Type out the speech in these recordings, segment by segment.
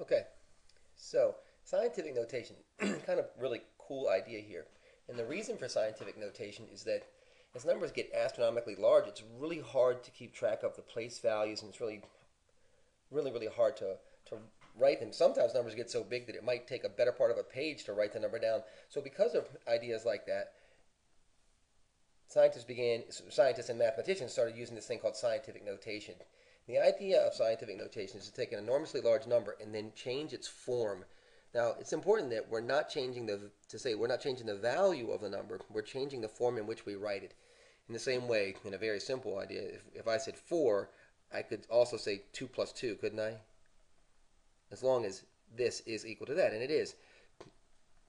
Okay, so scientific notation, kind of really cool idea here. And the reason for scientific notation is that as numbers get astronomically large, it's really hard to keep track of the place values, and it's really, really, really hard to, to write them. Sometimes numbers get so big that it might take a better part of a page to write the number down. So because of ideas like that, scientists began, scientists and mathematicians started using this thing called scientific notation. The idea of scientific notation is to take an enormously large number and then change its form. Now, it's important that we're not changing the, to say we're not changing the value of the number, we're changing the form in which we write it. In the same way, in a very simple idea, if, if I said 4, I could also say 2 plus 2, couldn't I? As long as this is equal to that, and it is.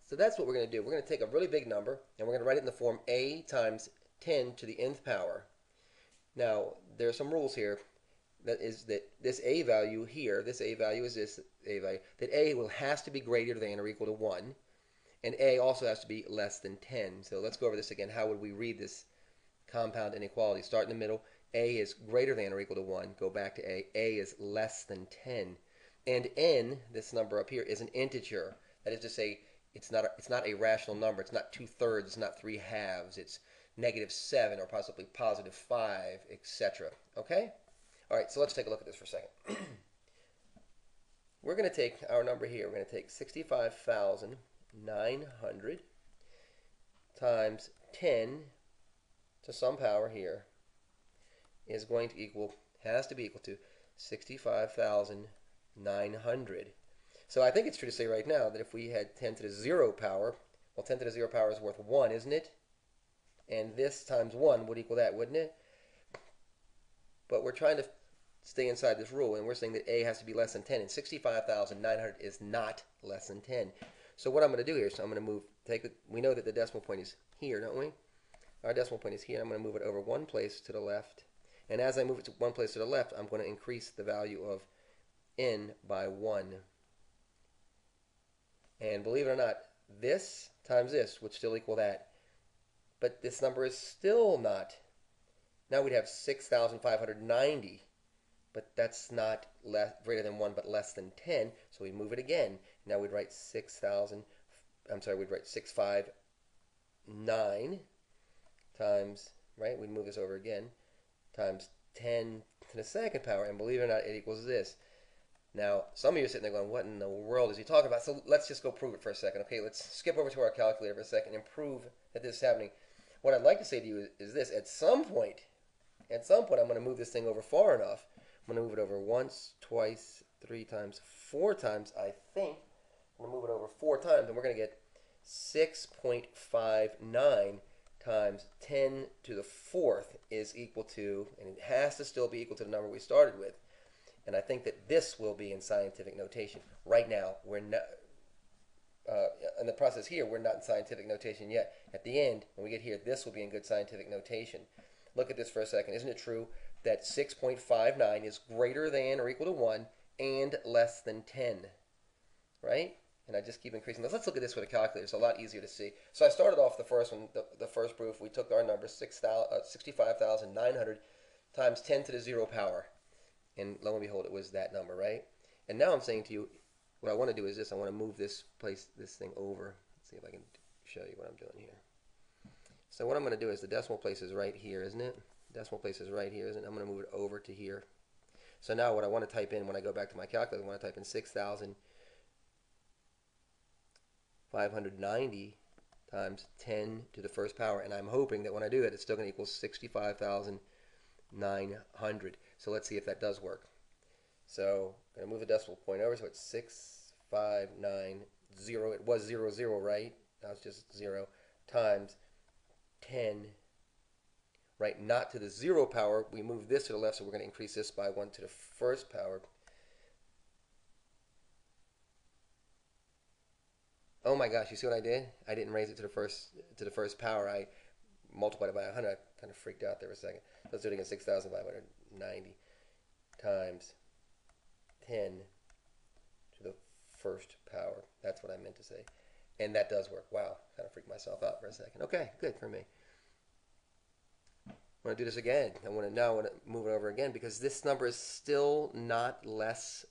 So that's what we're going to do. We're going to take a really big number, and we're going to write it in the form a times 10 to the nth power. Now, there are some rules here that is that this a value here, this a value is this a value, that a will has to be greater than or equal to 1, and a also has to be less than 10. So let's go over this again. How would we read this compound inequality? Start in the middle. a is greater than or equal to 1. Go back to a. a is less than 10. And n, this number up here, is an integer. That is to say, it's not a, it's not a rational number. It's not two-thirds. It's not three halves. It's negative 7 or possibly positive 5, etc. Okay? All right, so let's take a look at this for a second. we're going to take our number here. We're going to take 65,900 times 10 to some power here is going to equal, has to be equal to 65,900. So I think it's true to say right now that if we had 10 to the 0 power, well, 10 to the 0 power is worth 1, isn't it? And this times 1 would equal that, wouldn't it? But we're trying to stay inside this rule, and we're saying that A has to be less than 10, and 65,900 is not less than 10. So what I'm going to do here, so I'm going to move, take the, we know that the decimal point is here, don't we? Our decimal point is here. I'm going to move it over one place to the left. And as I move it to one place to the left, I'm going to increase the value of n by 1. And believe it or not, this times this would still equal that. But this number is still not. Now we'd have 6,590 but that's not less, greater than 1 but less than 10, so we move it again. Now we'd write 6,000, I'm sorry, we'd write 659 times, right, we'd move this over again, times 10 to the second power, and believe it or not, it equals this. Now, some of you are sitting there going, what in the world is he talking about? So let's just go prove it for a second. Okay, let's skip over to our calculator for a second and prove that this is happening. What I'd like to say to you is, is this. At some point, at some point, I'm going to move this thing over far enough I'm going to move it over once, twice, three times, four times, I think. I'm going to move it over four times, and we're going to get 6.59 times 10 to the fourth is equal to, and it has to still be equal to the number we started with. And I think that this will be in scientific notation. Right now, we're not, uh, in the process here, we're not in scientific notation yet. At the end, when we get here, this will be in good scientific notation. Look at this for a second. Isn't it true that 6.59 is greater than or equal to 1 and less than 10, right? And I just keep increasing this. Let's look at this with a calculator. It's a lot easier to see. So I started off the first one, the, the first proof. We took our number, 6, uh, 65,900 times 10 to the 0 power. And lo and behold, it was that number, right? And now I'm saying to you, what I want to do is this. I want to move this place, this thing over. Let's see if I can show you what I'm doing here. So what I'm going to do is the decimal place is right here, isn't it? Decimal place is right here, isn't it? I'm going to move it over to here. So now what I want to type in when I go back to my calculator, I want to type in 6,590 times 10 to the first power. And I'm hoping that when I do it, it's still going to equal 65,900. So let's see if that does work. So I'm going to move the decimal point over, so it's 6590. It was 00, zero, right? Now it's just 0 times 10 right, not to the zero power. We move this to the left, so we're going to increase this by 1 to the first power. Oh my gosh, you see what I did? I didn't raise it to the first to the first power. I multiplied it by 100. I kind of freaked out there for a second. Let's do it again. 6,590 times 10 to the first power. That's what I meant to say. And that does work. Wow, kind of freaked myself out for a second. Okay, good for me. Want to do this again. I want to now I want to move it over again because this number is still not less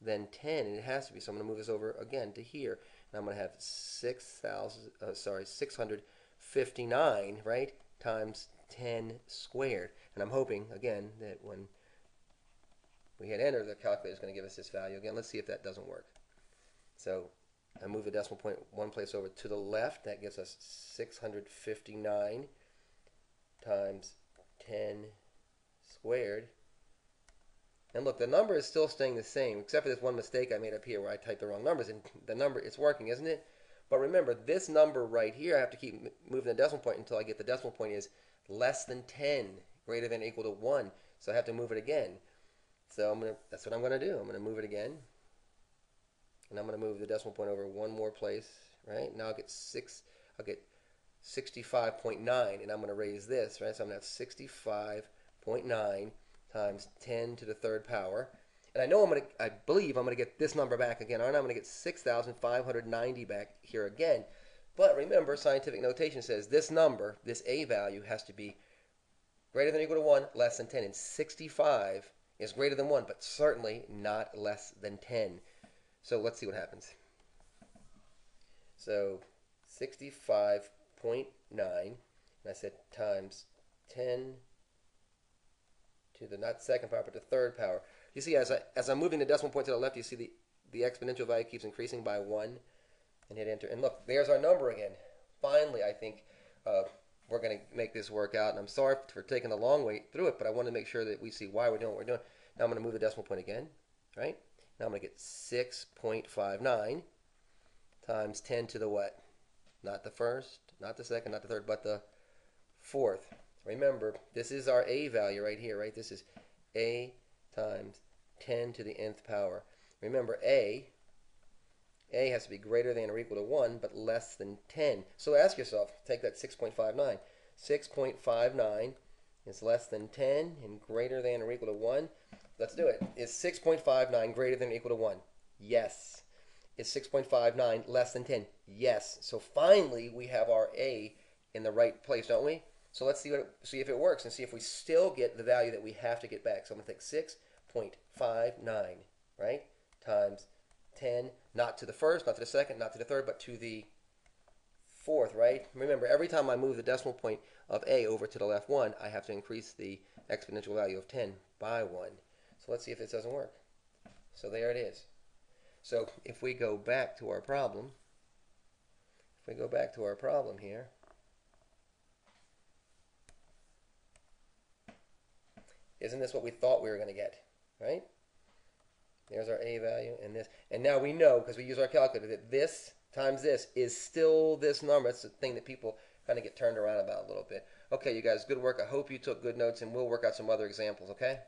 than 10, and it has to be. So I'm going to move this over again to here, and I'm going to have 6,000, uh, sorry, 659, right, times 10 squared. And I'm hoping, again, that when we hit enter, the calculator is going to give us this value. Again, let's see if that doesn't work. So I move the decimal point one place over to the left. That gives us 659 times 10 squared. And look, the number is still staying the same, except for this one mistake I made up here where I typed the wrong numbers. And the number, it's working, isn't it? But remember, this number right here, I have to keep moving the decimal point until I get the decimal point is less than 10, greater than or equal to 1. So I have to move it again. So I'm gonna, that's what I'm going to do. I'm going to move it again. And I'm going to move the decimal point over one more place, right? Now I'll get 6, I'll get 65.9, and I'm going to raise this, right? So I'm going to have 65.9 times 10 to the third power. And I know I'm going to, I believe I'm going to get this number back again, aren't I? I'm going to get 6,590 back here again. But remember, scientific notation says this number, this A value, has to be greater than or equal to 1, less than 10. And 65 is greater than 1, but certainly not less than 10. So let's see what happens. So 65.9, and I said times 10 to the not second power, but the third power. You see, as, I, as I'm moving the decimal point to the left, you see the, the exponential value keeps increasing by 1, and hit enter. And look, there's our number again. Finally, I think uh, we're going to make this work out. And I'm sorry for taking the long way through it, but I want to make sure that we see why we're doing what we're doing. Now I'm going to move the decimal point again, right? Now I'm going to get 6.59 times 10 to the what? Not the first, not the second, not the third, but the fourth. Remember, this is our a value right here, right? This is a times 10 to the nth power. Remember, a a has to be greater than or equal to 1, but less than 10. So ask yourself, take that 6.59. 6.59 is less than 10 and greater than or equal to 1. Let's do it. Is 6.59 greater than or equal to 1? Yes. Is 6.59 less than 10? Yes. So finally, we have our A in the right place, don't we? So let's see, what, see if it works and see if we still get the value that we have to get back. So I'm going to take 6.59, right, times 10, not to the first, not to the second, not to the third, but to the fourth, right? Remember, every time I move the decimal point of A over to the left 1, I have to increase the exponential value of 10 by 1. So let's see if this doesn't work. So there it is. So if we go back to our problem, if we go back to our problem here, Isn't this what we thought we were going to get, right? There's our A value and this. And now we know, because we use our calculator, that this times this is still this number. It's the thing that people kind of get turned around about a little bit. Okay, you guys, good work. I hope you took good notes, and we'll work out some other examples, okay?